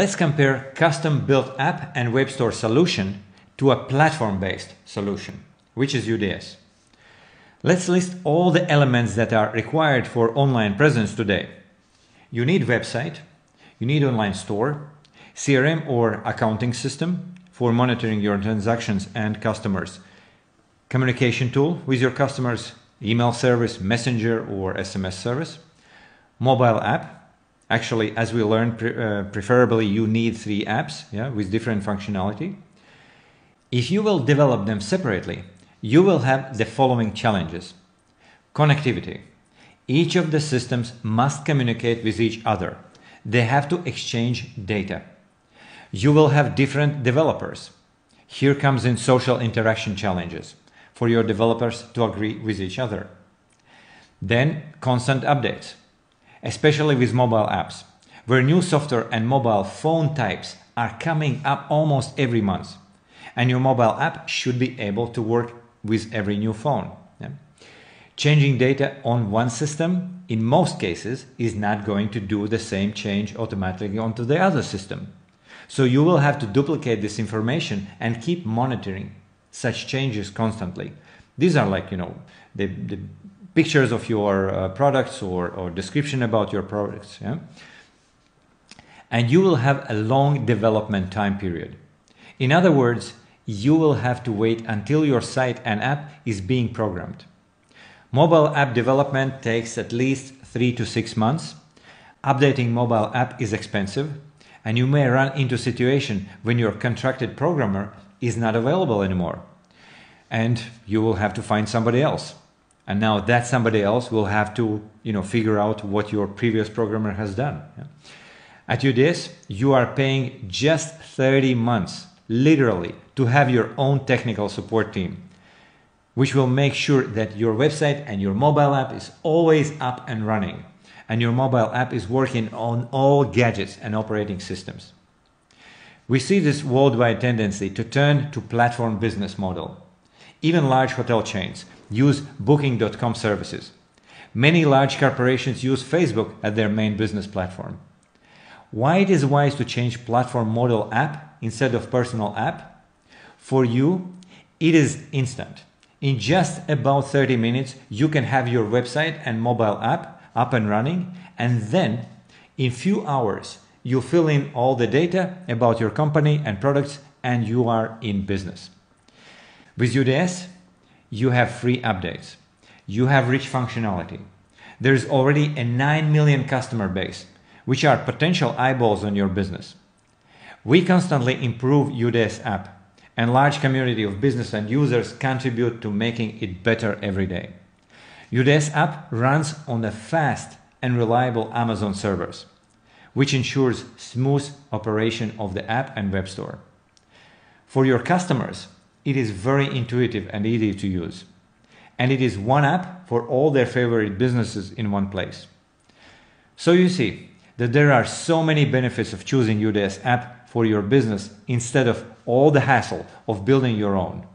Let's compare custom built app and web store solution to a platform based solution, which is UDS. Let's list all the elements that are required for online presence today. You need website, you need online store, CRM or accounting system for monitoring your transactions and customers, communication tool with your customers, email service, messenger or SMS service, mobile app. Actually, as we learned, pre uh, preferably you need three apps yeah, with different functionality. If you will develop them separately, you will have the following challenges. Connectivity. Each of the systems must communicate with each other. They have to exchange data. You will have different developers. Here comes in social interaction challenges for your developers to agree with each other. Then constant updates, especially with mobile apps, where new software and mobile phone types are coming up almost every month. And your mobile app should be able to work with every new phone. Yeah? Changing data on one system, in most cases, is not going to do the same change automatically onto the other system. So you will have to duplicate this information and keep monitoring such changes constantly. These are like, you know, the, the pictures of your uh, products or, or description about your products. Yeah? And you will have a long development time period. In other words, you will have to wait until your site and app is being programmed. Mobile app development takes at least three to six months. Updating mobile app is expensive and you may run into a situation when your contracted programmer is not available anymore. And you will have to find somebody else. And now that somebody else will have to, you know, figure out what your previous programmer has done. At UDS, you are paying just 30 months, literally, to have your own technical support team, which will make sure that your website and your mobile app is always up and running, and your mobile app is working on all gadgets and operating systems. We see this worldwide tendency to turn to platform business model. Even large hotel chains use booking.com services. Many large corporations use Facebook as their main business platform. Why it is wise to change platform model app instead of personal app? For you, it is instant. In just about 30 minutes, you can have your website and mobile app up and running, and then in few hours, you fill in all the data about your company and products and you are in business. With UDS, you have free updates. You have rich functionality. There's already a 9 million customer base, which are potential eyeballs on your business. We constantly improve UDS app and large community of business and users contribute to making it better every day. UDS app runs on the fast and reliable Amazon servers which ensures smooth operation of the app and web store. For your customers, it is very intuitive and easy to use. And it is one app for all their favorite businesses in one place. So you see that there are so many benefits of choosing UDS app for your business instead of all the hassle of building your own.